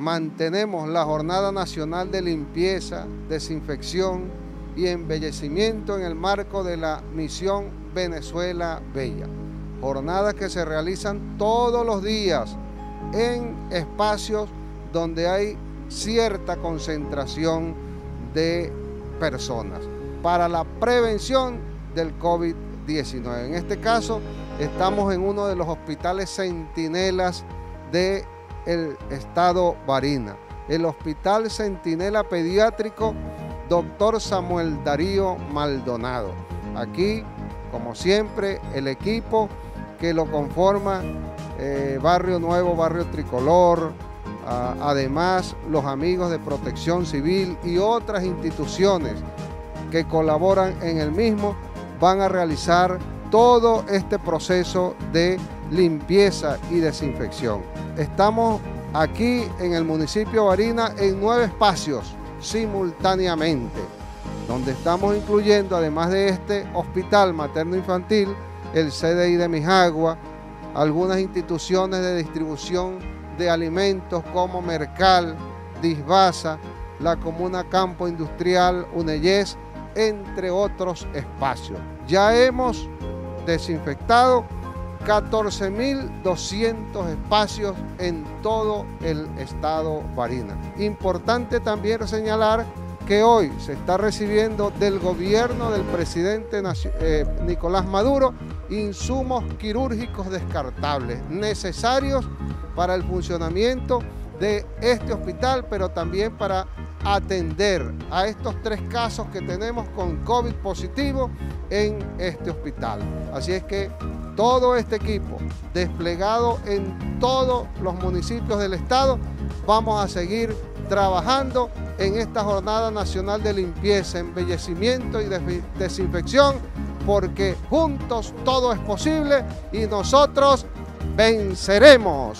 mantenemos la Jornada Nacional de Limpieza, Desinfección y Embellecimiento en el marco de la misión Venezuela Bella. Jornadas que se realizan todos los días en espacios donde hay cierta concentración de personas para la prevención del COVID-19. En este caso, estamos en uno de los hospitales centinelas del estado Barina, el Hospital Centinela Pediátrico Doctor Samuel Darío Maldonado. Aquí, como siempre, el equipo que lo conforma, eh, Barrio Nuevo, Barrio Tricolor, además los amigos de Protección Civil y otras instituciones que colaboran en el mismo, van a realizar todo este proceso de limpieza y desinfección. Estamos aquí en el municipio de Barina en nueve espacios simultáneamente, donde estamos incluyendo, además de este hospital materno-infantil, el CDI de Mijagua, algunas instituciones de distribución de alimentos como Mercal, Disbasa, la Comuna Campo Industrial, Uneyes, entre otros espacios. Ya hemos desinfectado 14.200 espacios en todo el estado Barina. Importante también señalar que hoy se está recibiendo del gobierno del presidente eh, Nicolás Maduro insumos quirúrgicos descartables necesarios para el funcionamiento de este hospital, pero también para atender a estos tres casos que tenemos con COVID positivo en este hospital. Así es que todo este equipo desplegado en todos los municipios del estado, vamos a seguir trabajando en esta Jornada Nacional de Limpieza, Embellecimiento y Desinfección, porque juntos todo es posible y nosotros venceremos.